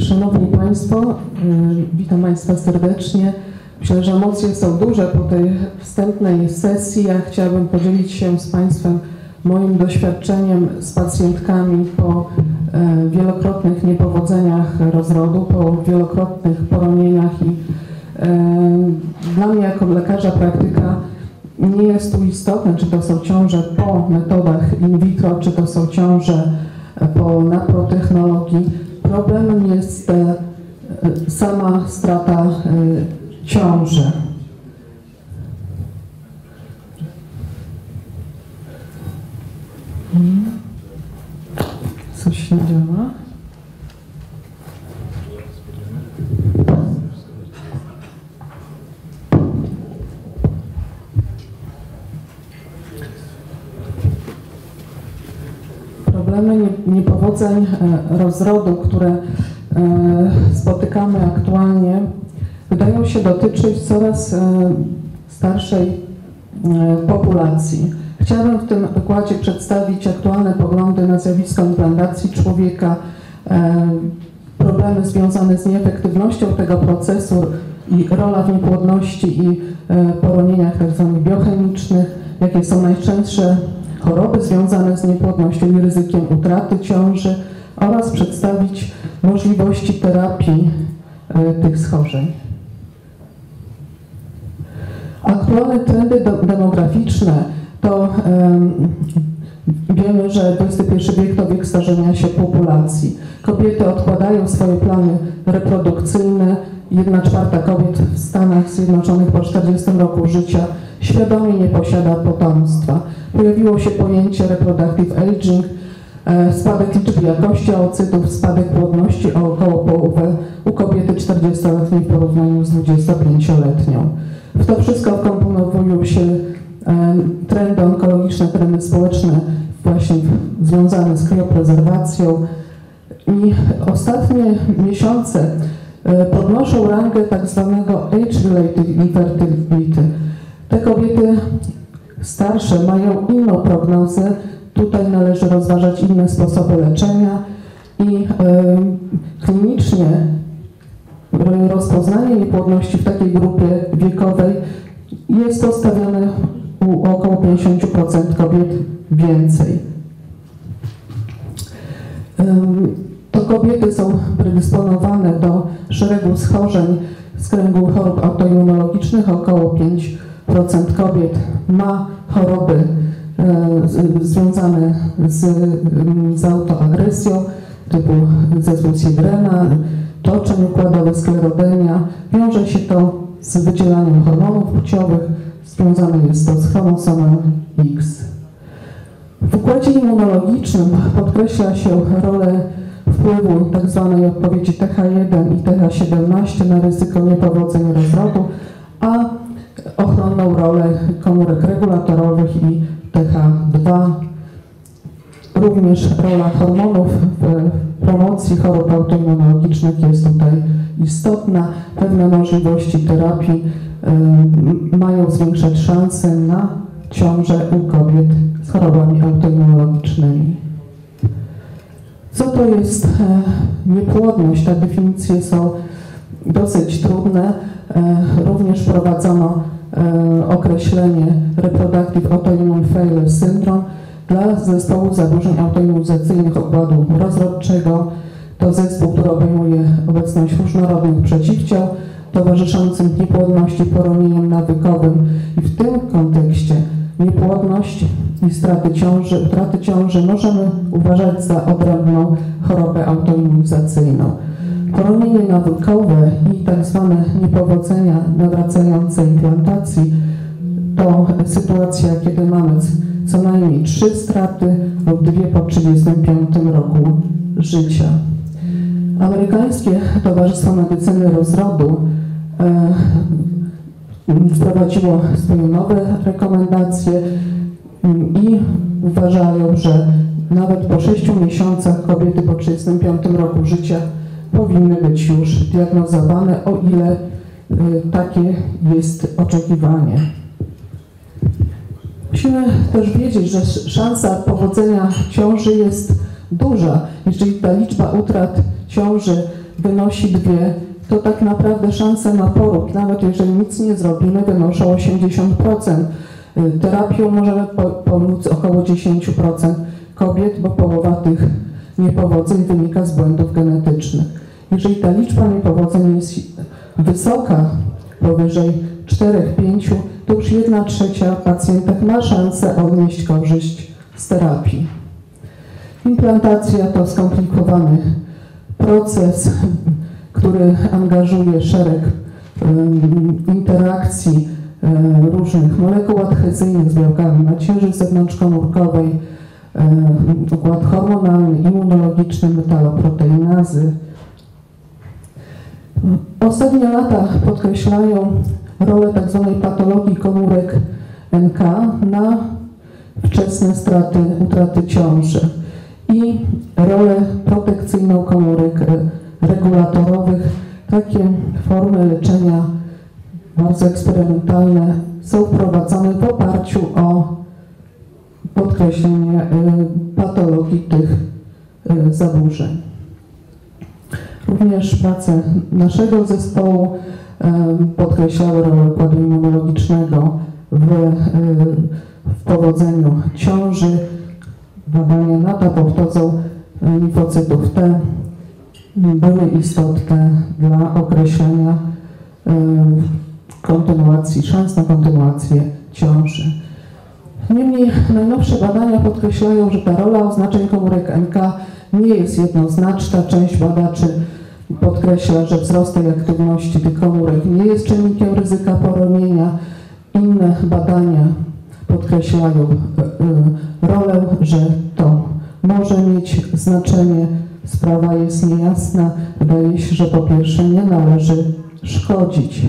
Szanowni Państwo, y, witam Państwa serdecznie. Myślę, że emocje są duże po tej wstępnej sesji. Ja chciałabym podzielić się z Państwem moim doświadczeniem z pacjentkami po e, wielokrotnych niepowodzeniach rozrodu, po wielokrotnych poronieniach i e, dla mnie jako lekarza praktyka nie jest tu istotne, czy to są ciąże po metodach in vitro, czy to są ciąże po naprotechnologii. Problemem jest e, sama strata ciąży. Coś nie działa. Problemy niepowodzeń e, rozrodu, które e, spotykamy aktualnie, wydają się dotyczyć coraz e, starszej populacji. Chciałabym w tym wykładzie przedstawić aktualne poglądy na zjawisko implantacji człowieka, problemy związane z nieefektywnością tego procesu i rola w niepłodności i poronieniach tzw. Tak biochemicznych, jakie są najczęstsze choroby związane z niepłodnością i ryzykiem utraty ciąży oraz przedstawić możliwości terapii e, tych schorzeń. Aktualne trendy demograficzne to wiemy, że XXI wiek to wiek starzenia się populacji. Kobiety odkładają swoje plany reprodukcyjne. Jedna czwarta kobiet w Stanach Zjednoczonych po 40 roku życia świadomie nie posiada potomstwa. Pojawiło się pojęcie reproductive aging, e, spadek liczby jakości oocytów, spadek płodności o około połowę u kobiety 40-letniej w porównaniu z 25-letnią. W to wszystko wkomponowują się e, trendy onkologiczne, trendy społeczne właśnie związane z krioprezerwacją i ostatnie miesiące e, podnoszą rangę tak zwanego age-related infertility, te kobiety starsze mają inną prognozę. Tutaj należy rozważać inne sposoby leczenia i klinicznie rozpoznanie niepłodności w takiej grupie wiekowej jest postawione u około 50% kobiet więcej. To kobiety są predysponowane do szeregu schorzeń z kręgu chorób autoimmunologicznych, około 5% procent kobiet ma choroby e, związane z, z autoagresją, typu zespół Siegrena, toczeń układowy, sklerodenia. Wiąże się to z wydzielaniem hormonów płciowych, związane jest to z chromosomem X. W układzie immunologicznym podkreśla się rolę wpływu tzw. Tak odpowiedzi TH1 i TH17 na ryzyko niepowodzeń rozrodu, a ochronną rolę komórek regulatorowych i TH2. Również rola hormonów w promocji chorób autoimmunologicznych jest tutaj istotna. Pewne możliwości terapii mają zwiększać szanse na ciążę u kobiet z chorobami autoimmunologicznymi. Co to jest e, niepłodność? Te definicje są dosyć trudne. E, również wprowadzono e, określenie Reproductive Autoimmune Failure Syndrome dla zespołu zaburzeń autoimmunizacyjnych układu rozrodczego. To zespół, który obejmuje obecność różnorodnych przeciwciał towarzyszącym niepłodności poronieniem nawykowym i w tym kontekście niepłodność i straty ciąży, utraty ciąży możemy uważać za odrębną chorobę autoimmunizacyjną. Poronienie nawykowe i tak zwane niepowodzenia nawracające implantacji to sytuacja, kiedy mamy co najmniej trzy straty lub dwie po 35 roku życia. Amerykańskie Towarzystwo Medycyny Rozrodu e, wprowadziło swoje nowe rekomendacje i uważają, że nawet po 6 miesiącach kobiety po 35 roku życia powinny być już diagnozowane, o ile y, takie jest oczekiwanie. Musimy też wiedzieć, że szansa powodzenia ciąży jest duża. Jeżeli ta liczba utrat ciąży wynosi 2, to tak naprawdę szanse na poród, nawet jeżeli nic nie zrobimy, wynoszą 80%. Y, Terapią możemy po, pomóc około 10% kobiet, bo połowa tych niepowodzeń wynika z błędów genetycznych. Jeżeli ta liczba niepowodzeń jest wysoka, powyżej 4-5, to już 1 trzecia pacjentek ma szansę odnieść korzyść z terapii. Implantacja to skomplikowany proces, który angażuje szereg interakcji różnych molekuł adhezyjnych z białkami macierzy zewnątrzkomórkowej, układ hormonalny, immunologiczny, metaloproteinazy. Ostatnie lata podkreślają rolę tzw. patologii komórek NK na wczesne straty, utraty ciąży i rolę protekcyjną komórek regulatorowych. Takie formy leczenia bardzo eksperymentalne są wprowadzane w oparciu o podkreślenie y, patologii tych y, zaburzeń. Również prace naszego zespołu podkreślały rolę układu immunologicznego w, w powodzeniu ciąży. Badania na to pochodzą limfocytów T były istotne dla określenia kontynuacji, szans na kontynuację ciąży. Niemniej najnowsze badania podkreślają, że ta rola oznaczeń komórek NK nie jest jednoznaczna. Część badaczy podkreśla, że wzrost tej aktywności tych komórek nie jest czynnikiem ryzyka poromienia. Inne badania podkreślają y, rolę, że to może mieć znaczenie. Sprawa jest niejasna. Wydaje się, że po pierwsze nie należy szkodzić.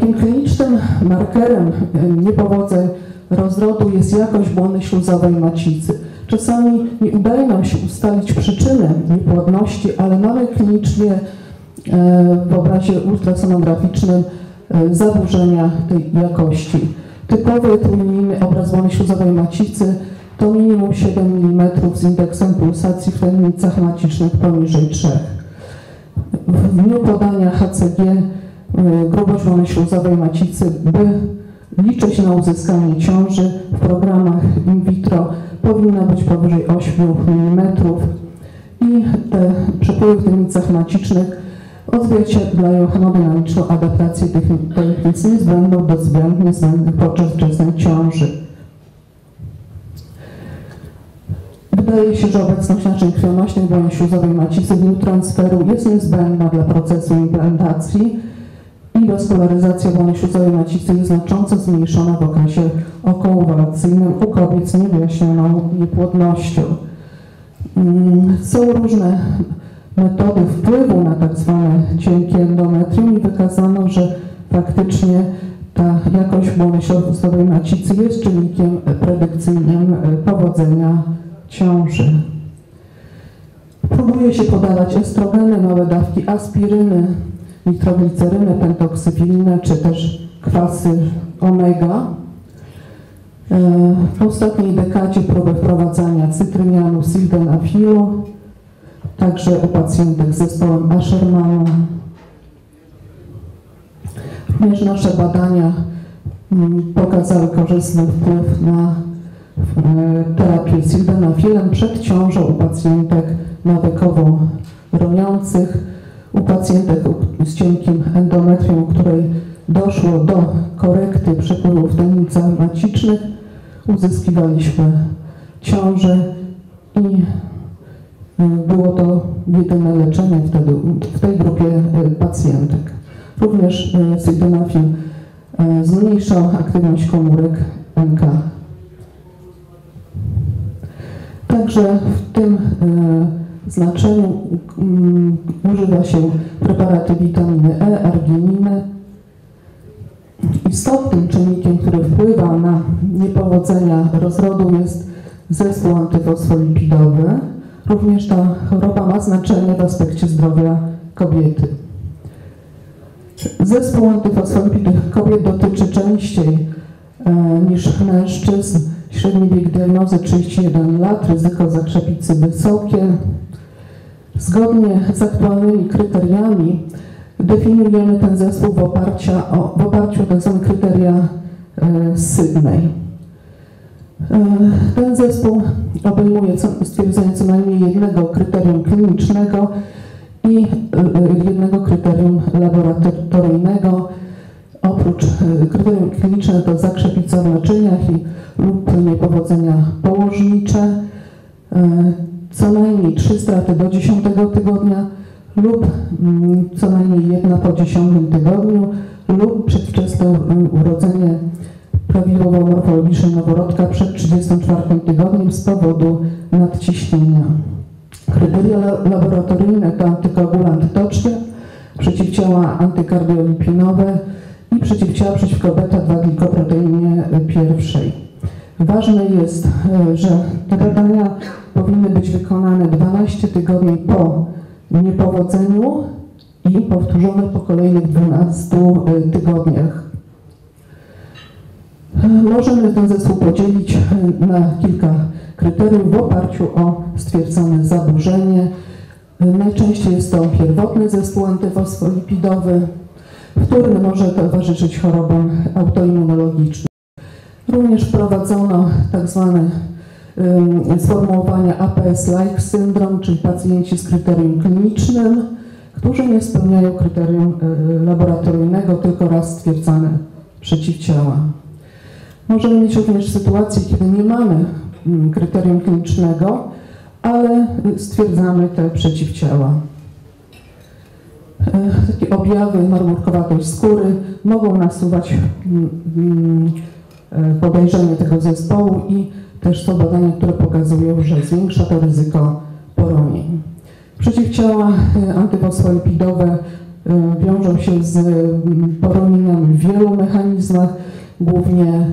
Takim klinicznym markerem y, niepowodzeń rozrodu jest jakość błony śluzowej macicy. Czasami nie udaje nam się ustalić przyczynę niepłodności, ale mamy klinicznie e, w obrazie ultrasonograficznym e, zaburzenia tej jakości. Typowy trójlinijny obraz błony śluzowej macicy to minimum 7 mm z indeksem pulsacji w tajemnicach macicznych poniżej 3. W dniu podania HCG e, grubość błony śluzowej macicy, by liczyć na uzyskanie ciąży w programach in vitro. Powinna być powyżej 8 mm i te przepływy w tajemnicach macicznych odzwierciedlają hemodynamiczną adaptację tych tajemnic niezbędną do zmian niezbędnych podczas wczesnej ciąży. Wydaje się, że obecność naczyń krwionośnych błony śluzowej macicy w dniu transferu jest niezbędna dla procesu implantacji i doskolaryzacja błony śluzowej macicy jest znacząco zmniejszona w okresie okołowalacyjnym u kobiet z niewyjaśnioną niepłodnością. Mm, są różne metody wpływu na tak zwane cienkie endometrium i wykazano, że faktycznie ta jakość błony śluzowej macicy jest czynnikiem predykcyjnym powodzenia ciąży. Próbuje się podawać estrogeny, małe dawki aspiryny, nitroglicerynę, pentoksyfilinę czy też kwasy omega. E, w ostatniej dekadzie próbę wprowadzania cytrynianu, sildenafilu, także u pacjentek z zespołem Ashermana. Również nasze badania mm, pokazały korzystny wpływ na e, terapię sildenafilem przed ciążą u pacjentek nawykowo roniących u pacjentek z cienkim endometrium, której doszło do korekty przepływów w tajemnicach macicznych, uzyskiwaliśmy ciążę i y, było to jedyne leczenie wtedy w tej grupie y, pacjentek. Również sildenafil zmniejszał aktywność komórek NK. Także w tym znaczeniu um, używa się preparaty witaminy E, argininy. Istotnym czynnikiem, który wpływa na niepowodzenia rozrodu jest zespół antyfosfolipidowy. Również ta choroba ma znaczenie w aspekcie zdrowia kobiety. Zespół antyfosfolipidów kobiet dotyczy częściej e, niż mężczyzn Średni wiek diagnozy 31 lat, ryzyko zakrzepicy wysokie. Zgodnie z aktualnymi kryteriami definiujemy ten zespół w, oparcia o, w oparciu o tzw. kryteria e, Sydney. E, ten zespół obejmuje stwierdzenie co najmniej jednego kryterium klinicznego i e, jednego kryterium laboratoryjnego. Oprócz e, kryterium kliniczne to zakrzepica w naczyniach i, lub niepowodzenia położnicze, e, co najmniej 3 straty do 10 tygodnia lub mm, co najmniej jedna po 10 tygodniu lub przedwczesne urodzenie prawidłowo-morfologiczne noworodka przed 34 tygodniem z powodu nadciśnienia. Kryteria laboratoryjne to antykoagulant toczny, przeciwciała antykardiolipinowe i przeciwciała przeciwko beta-2 glikoproteinie pierwszej. Ważne jest, e, że te badania powinny być wykonane 12 tygodni po niepowodzeniu i powtórzone po kolejnych 12 e, tygodniach. E, możemy ten zespół podzielić na kilka kryteriów w oparciu o stwierdzone zaburzenie. Najczęściej jest to pierwotny zespół antywosfolipidowy, Wtórny może towarzyszyć chorobom autoimmunologicznym. Również wprowadzono tak zwane sformułowania APS-like syndrom, czyli pacjenci z kryterium klinicznym, którzy nie spełniają kryterium y, laboratoryjnego, tylko raz stwierdzane przeciwciała. Możemy mieć również sytuację, kiedy nie mamy kryterium klinicznego, ale stwierdzamy te przeciwciała. E, takie objawy marmurkowatej skóry mogą nasuwać mm, mm, e, podejrzenie tego zespołu i też są badania, które pokazują, że zwiększa to ryzyko poronień. Przeciwciała e, antywosfolipidowe wiążą się z mm, poronieniami w wielu mechanizmach, głównie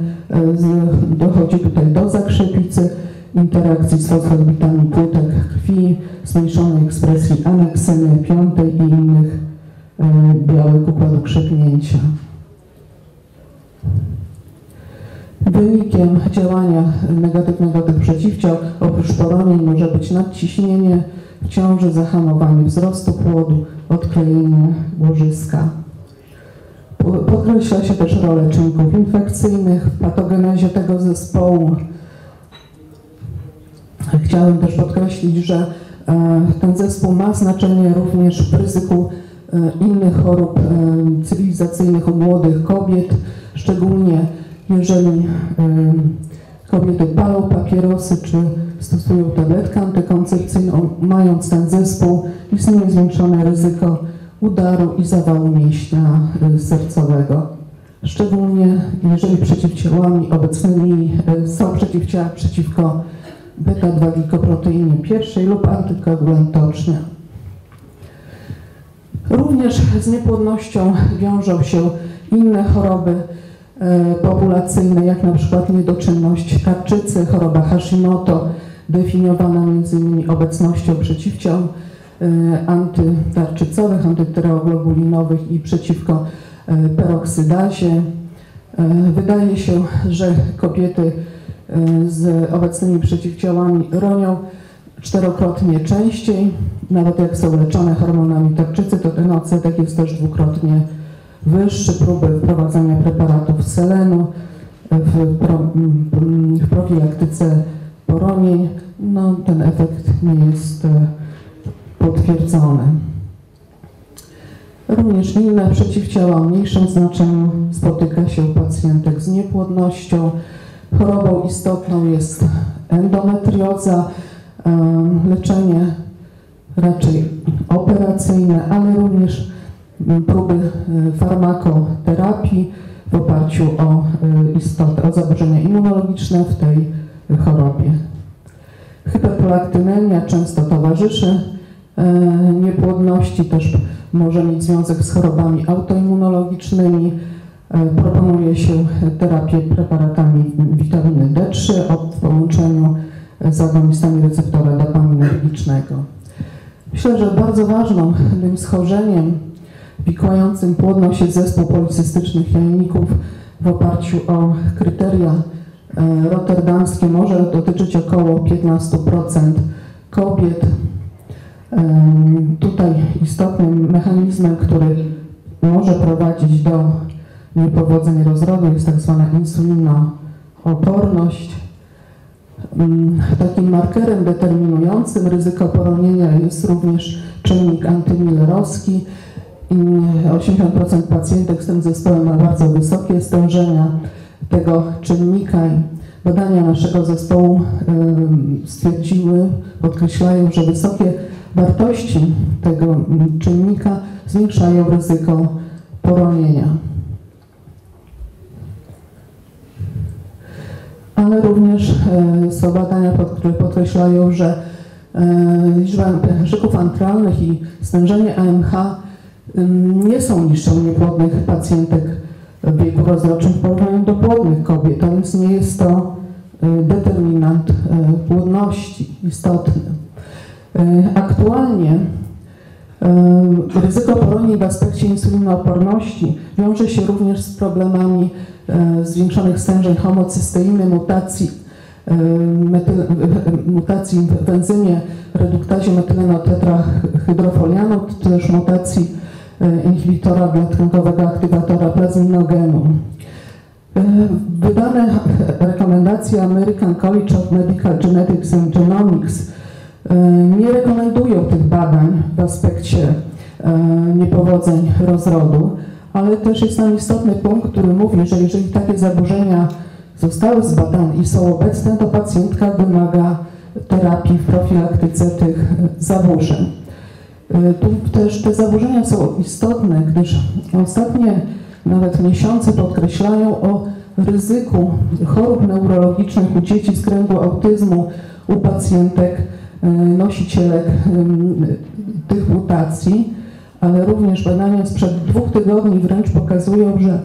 dochodzi tutaj do zakrzepicy, interakcji z fosfolipidami płytek krwi, zmniejszonej ekspresji anekseny piątej i innych e, białek układu krzepnięcia. Wynikiem działania negatywnego tych przeciwciał oprócz poronień może być nadciśnienie w ciąży, zahamowanie wzrostu płodu, odklejenie łożyska. Podkreśla się też rolę czynników infekcyjnych w patogenezie tego zespołu, Chciałem też podkreślić, że e, ten zespół ma znaczenie również w ryzyku e, innych chorób e, cywilizacyjnych u młodych kobiet, szczególnie jeżeli kobiety palą papierosy czy stosują tabletkę antykoncepcyjną, mając ten zespół, istnieje zwiększone ryzyko udaru i zawału mięśnia sercowego. Szczególnie jeżeli przeciwciałami obecnymi są przeciwciała przeciwko beta-2 glikoproteinie pierwszej lub antykoagulantoczne. Również z niepłodnością wiążą się inne choroby e, populacyjne, jak na przykład niedoczynność tarczycy, choroba Hashimoto, definiowana m.in. obecnością przeciwciał e, antytarczycowych, antytyreoglobulinowych i przeciwko e, peroksydazie. Wydaje się, że kobiety z obecnymi przeciwciałami ronią czterokrotnie częściej. Nawet jak są leczone hormonami tarczycy, to ten odsetek jest też dwukrotnie wyższy. Próby wprowadzania preparatów selenu w, pro, w profilaktyce poronień, no, ten efekt nie jest y, potwierdzony. Również inne przeciwciała o mniejszym znaczeniu spotyka się u pacjentek z niepłodnością, Chorobą istotną jest endometrioza, leczenie raczej operacyjne, ale również próby e, farmakoterapii w oparciu o e, istotę, o zaburzenia immunologiczne w tej chorobie. Hyperprolaktynemia często towarzyszy e, niepłodności, też może mieć związek z chorobami autoimmunologicznymi, E, proponuje się terapię preparatami witaminy D3 w połączeniu z agonistami receptora dopaminergicznego. Myślę, że bardzo ważnym schorzeniem wikłającym płodność jest zespół policystycznych jajników w oparciu o kryteria e, rotterdamskie może dotyczyć około 15% kobiet. Em, Tutaj istotnym mechanizmem, który może prowadzić do niepowodzeń rozrodu jest tak zwana insulinooporność. Mm, Takim markerem determinującym ryzyko poronienia jest również czynnik antymillerowski. I 80% pacjentek z tym zespołem ma bardzo wysokie stężenia tego czynnika. Badania naszego zespołu stwierdziły, podkreślają, że wysokie wartości tego mm, czynnika zwiększają ryzyko poronienia. Ale również e, są badania, które podkreślają, że e, liczba pęcherzyków antralnych i stężenie AMH nie są niższe u niepłodnych pacjentek w wieku rozrodczym w porównaniu do płodnych kobiet, a więc nie jest to y, determinant y, płodności istotny. Aktualnie ryzyko poronień w aspekcie insulinooporności wiąże się również z problemami y, zwiększonych stężeń homocysteiny, mutacji, y, metyl, mutacji w enzymie reduktazie metylenotetrahydrofolianu, czy też mutacji inhibitora biotkienkowego aktywatora plazminogenu. Wydane rekomendacje American College of Medical Genetics and Genomics nie rekomendują tych badań w aspekcie y, niepowodzeń rozrodu, ale też jest tam istotny punkt, który mówi, że jeżeli takie zaburzenia zostały zbadane i są obecne, to pacjentka wymaga terapii w profilaktyce tych zaburzeń. Y, Tu też te zaburzenia są istotne, gdyż ostatnie nawet miesiące podkreślają o ryzyku chorób neurologicznych u dzieci z kręgu autyzmu, u pacjentek nosicielek ym, tych mutacji, ale również badania sprzed dwóch tygodni wręcz pokazują, że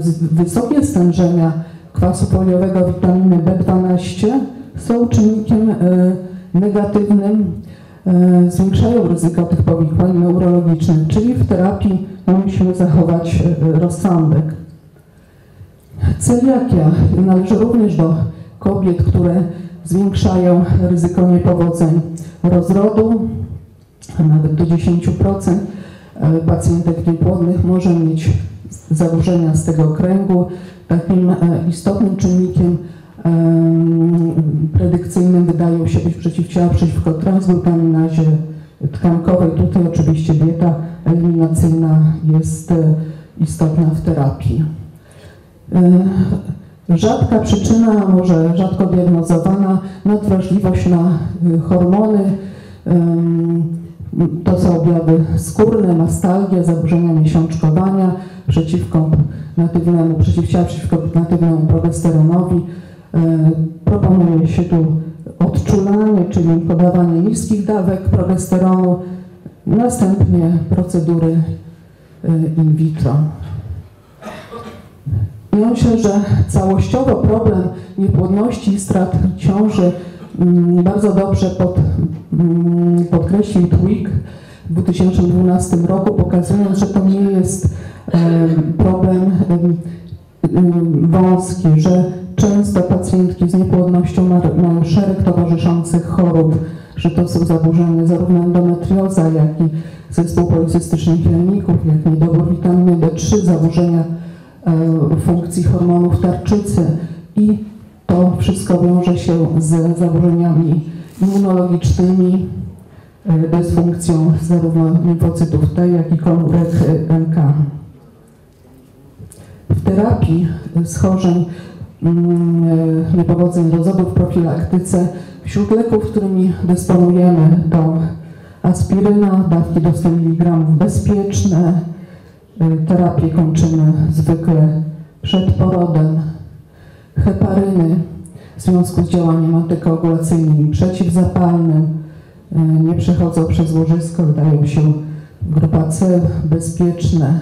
z- wysokie stężenia kwasu foliowego witaminy B12 są czynnikiem y, negatywnym zwiększają ryzyko tych powikłań neurologicznych, czyli w terapii musimy zachować rozsądek. Celiakia należy również do kobiet, które zwiększają ryzyko niepowodzeń rozrodu, nawet do 10% e, pacjentek niepłodnych może mieć zaburzenia z tego kręgu. Takim e, istotnym czynnikiem em, predykcyjnym wydają się być przeciwciała przeciwko transglutaminazie tkankowej. Tutaj oczywiście dieta eliminacyjna jest e, istotna w terapii. Rzadka przyczyna, może rzadko diagnozowana nadwrażliwość na y, hormony. To są objawy skórne, mastalgia, zaburzenia miesiączkowania przeciwko natywnemu, przeciwciała przeciwko natywnemu progesteronowi. E, Proponuje się tu odczulanie, czyli podawanie niskich dawek progesteronu, następnie procedury y, in vitro. Myślę, że całościowo problem niepłodności i strat ciąży mm, bardzo dobrze pod, mm, podkreślił TWIG w 2012 roku, pokazując, że to nie jest em, problem em, em, wąski, że często pacjentki z niepłodnością ma- mają szereg towarzyszących chorób, że to są zaburzenia zarówno endometrioza, jak i zespół policystycznych jajników, jak i niedobór witaminy D3, zaburzenia funkcji hormonów tarczycy i to wszystko wiąże się z zaburzeniami immunologicznymi, e, dysfunkcją zarówno limfocytów T, jak i komórek e, NK. W terapii schorzeń mm, e, niepowodzeń rozrodu w profilaktyce wśród leków, którymi dysponujemy to aspiryna, dawki do 100 mg bezpieczne, terapię kończymy zwykle przed porodem, heparyny w związku z działaniem antykoagulacyjnym i przeciwzapalnym y, nie przechodzą przez łożysko, wydają się grupa C bezpieczne,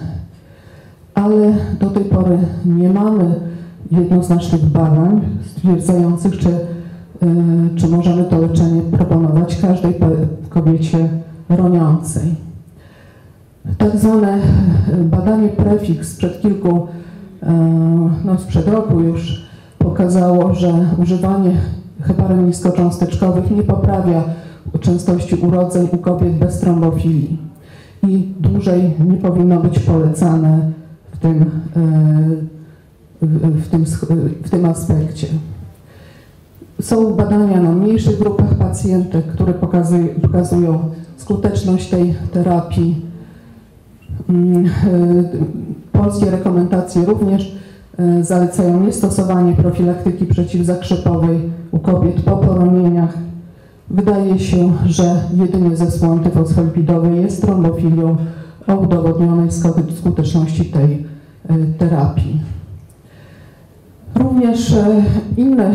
ale do tej pory nie mamy jednoznacznych badań stwierdzających, czy, y, czy możemy to leczenie proponować każdej kobiecie roniącej. Tak zwane badanie Prefix sprzed kilku, e, no sprzed roku już pokazało, że używanie heparin niskocząsteczkowych nie poprawia częstości urodzeń u kobiet bez trombofilii i dłużej nie powinno być polecane w tym, e, w, tym, w tym aspekcie. Są badania na mniejszych grupach pacjentek, które pokazują skuteczność tej terapii. Mm, e, polskie rekomendacje również e, zalecają niestosowanie profilaktyki przeciwzakrzepowej u kobiet po poronieniach. Wydaje się, że jedynie zespół antyfosfolipidowy jest trombofilią o udowodnionej skuteczności tej e, terapii. Również inne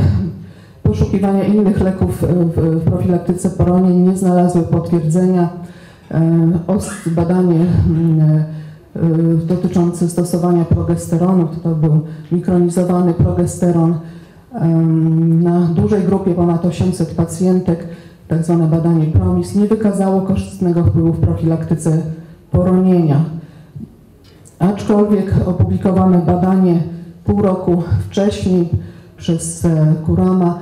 poszukiwania innych leków w profilaktyce poronień nie znalazły potwierdzenia. Badanie dotyczące stosowania progesteronu, to był mikronizowany progesteron na dużej grupie ponad 800 pacjentek, tak zwane badanie PROMIS, nie wykazało korzystnego wpływu w profilaktyce poronienia. Aczkolwiek opublikowane badanie pół roku wcześniej przez Kurama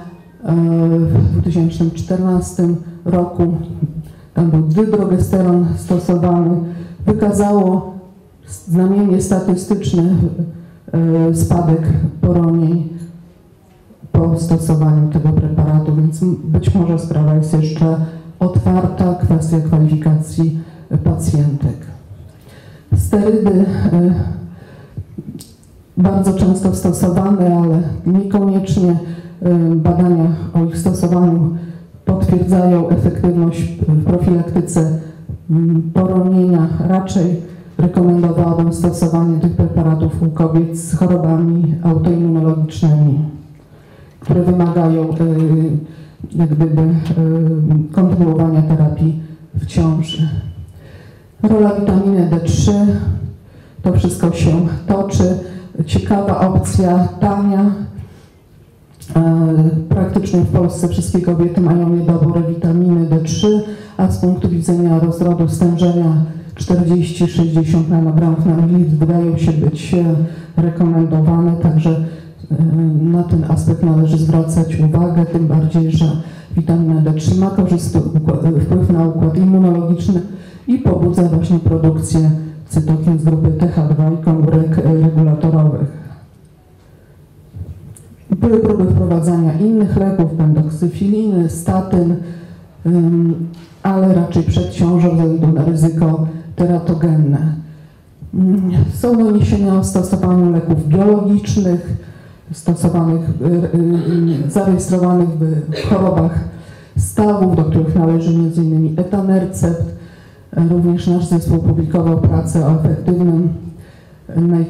w 2014 roku, tam był dydrogesteron stosowany, wykazało znamiennie statystyczny spadek poronień po stosowaniu tego preparatu, więc być może sprawa jest jeszcze otwarta, kwestia kwalifikacji pacjentek. Sterydy bardzo często stosowane, ale niekoniecznie badania o ich stosowaniu potwierdzają efektywność w profilaktyce poronienia. Raczej rekomendowałabym stosowanie tych preparatów u kobiet z chorobami autoimmunologicznymi, które wymagają jak gdyby kontynuowania terapii w ciąży. Rola witaminy D3, to wszystko się toczy. Ciekawa opcja, tania, Praktycznie w Polsce wszystkie kobiety mają niedobór witaminy D3, a z punktu widzenia rozrodu stężenia 40-60 nanogramów na mililitr wydają się być e, rekomendowane, także e, na ten aspekt należy zwracać uwagę, tym bardziej, że witamina D3 ma korzystny wpływ na układ immunologiczny i pobudza właśnie produkcję cytokin z grupy TH2 i komórek regulatorowych. Były próby wprowadzania innych leków, pendoksyfiliny, statyn, ale raczej przed ciążą ze względu na ryzyko teratogenne. Są doniesienia o stosowaniu leków biologicznych, stosowanych, y, y, zarejestrowanych w chorobach stawów, do których należy m.in. etanercept. Również nasz zespół publikował pracę o efektywnym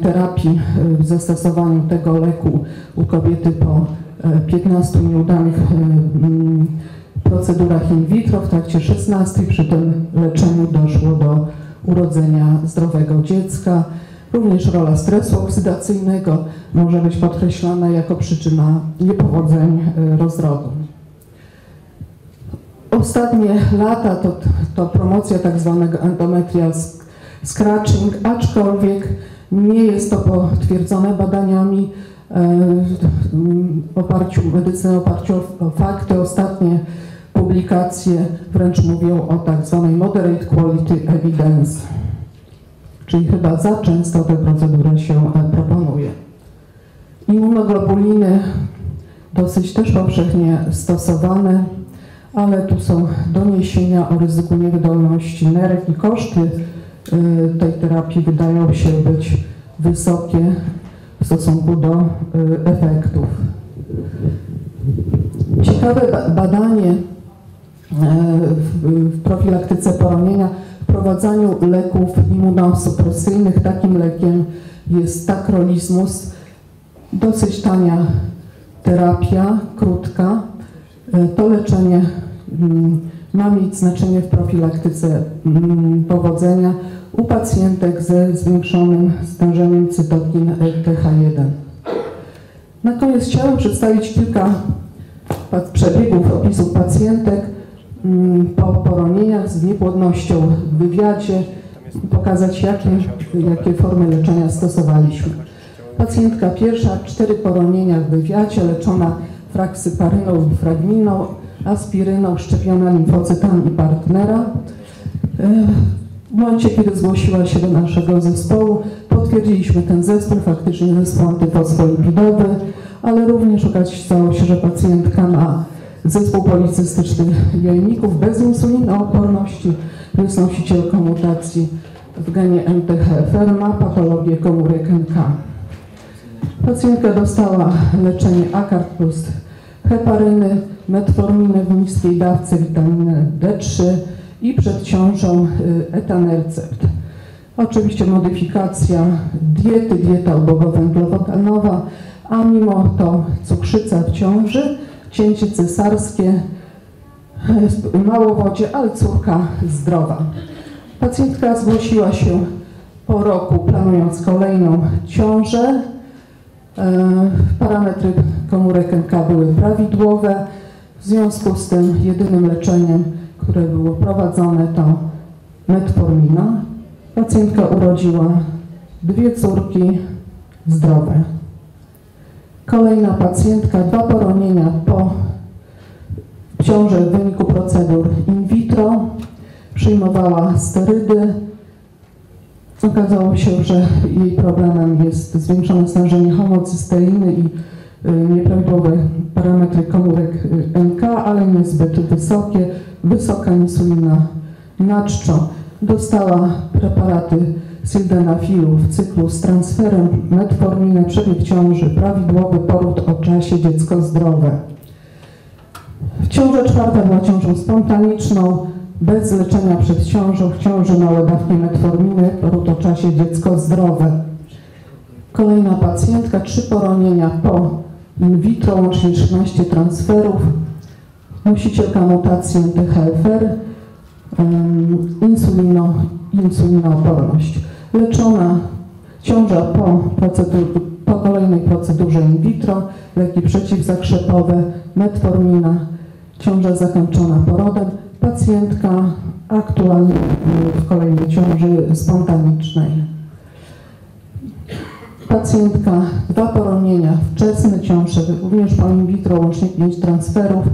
terapii w zastosowaniu tego leku u kobiety po 15 nieudanych procedurach in vitro, w trakcie 16 przy tym leczeniu doszło do urodzenia zdrowego dziecka. Również rola stresu oksydacyjnego może być podkreślana jako przyczyna niepowodzeń rozrodu. Ostatnie lata to, to promocja tak zwanego endometrial scratching, aczkolwiek nie jest to potwierdzone badaniami e, w oparciu, medycyny oparciu o fakty. Ostatnie publikacje wręcz mówią o tak zwanej moderate quality evidence, czyli chyba za często tę procedurę się e, proponuje. Immunoglobuliny dosyć też powszechnie stosowane, ale tu są doniesienia o ryzyku niewydolności nerek i koszty tej terapii wydają się być wysokie w stosunku do y, efektów. Ciekawe badanie y, w profilaktyce poronienia, wprowadzaniu leków immunosupresyjnych. Takim lekiem jest takrolizmus. Dosyć tania terapia, krótka. To leczenie mm, ma mieć znaczenie w profilaktyce mm, powodzenia u pacjentek ze zwiększonym stężeniem cytokin TH1. Na koniec chciałam przedstawić kilka przebiegów opisów pacjentek mm, po poronieniach z niepłodnością w wywiadzie, pokazać jakie, jakie formy leczenia stosowaliśmy. Pacjentka pierwsza, cztery poronienia w wywiadzie, leczona fraksyparyną i fragminą, aspiryną, szczepiona limfocytami partnera. W momencie, kiedy zgłosiła się do naszego zespołu, potwierdziliśmy ten zespół, faktycznie zespół antyfosfolipidowy, ale również okazało się, że pacjentka ma zespół policystyczny jajników bez insulinooporności, jest nosicielką mutacji w genie MTHFR, ma patologię komórek NK. Pacjentka dostała leczenie AKART plus heparyny, metforminy w niskiej dawce, witaminy D3 i przed ciążą y, etanercept. Oczywiście modyfikacja diety, dieta ubogowęglowodanowa, a mimo to cukrzyca w ciąży, cięcie cesarskie, jest mało wodzie, ale córka zdrowa. Pacjentka zgłosiła się po roku, planując kolejną ciążę. E, Parametry komórek NK były prawidłowe. W związku z tym jedynym leczeniem, które było prowadzone to metformina. Pacjentka urodziła dwie córki zdrowe. Kolejna pacjentka, dwa poronienia po ciąży w wyniku procedur in vitro, przyjmowała sterydy. Okazało się, że jej problemem jest zwiększone stężenie homocysteiny i nieprawidłowe parametry komórek y, NK, ale niezbyt wysokie, wysoka insulina na czczo. Dostała preparaty sildenafilu w cyklu z transferem, metforminę, przebieg ciąży, prawidłowy poród o czasie, dziecko zdrowe. Ciąża czwarta była ciążą spontaniczną, bez leczenia przed ciążą, w ciąży małe dawki metforminy, poród o czasie, dziecko zdrowe. Kolejna pacjentka, trzy poronienia po in vitro, łącznie 13 transferów, nosicielka mutacji THFR, insulino, insulinooporność. Leczona ciąża po, po kolejnej procedurze in vitro, leki przeciwzakrzepowe, metformina, ciąża zakończona porodem. Pacjentka aktualnie w kolejnej ciąży spontanicznej. Pacjentka, dwa poronienia, wczesne ciąże, również po in vitro, łącznie 5 transferów,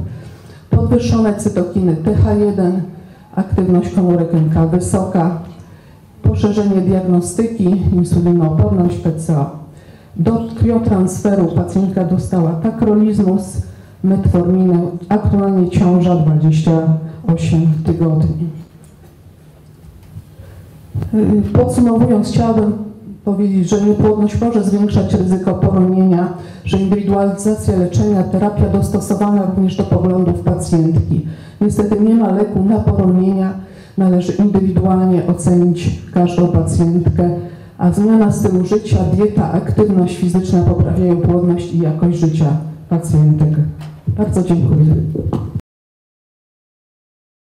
podwyższone cytokiny TH1, aktywność komórek NK wysoka, poszerzenie diagnostyki, insulinooporność PCO. Do kriotransferu pacjentka dostała takrolizmus, metforminę, aktualnie ciąża 28 tygodni. Podsumowując, chciałabym powiedzieć, że niepłodność może zwiększać ryzyko poronienia, że indywidualizacja leczenia, terapia dostosowana również do poglądów pacjentki. Niestety nie ma leku na poronienia, należy indywidualnie ocenić każdą pacjentkę, a zmiana stylu życia, dieta, aktywność fizyczna poprawiają płodność i jakość życia pacjentek. Bardzo dziękuję.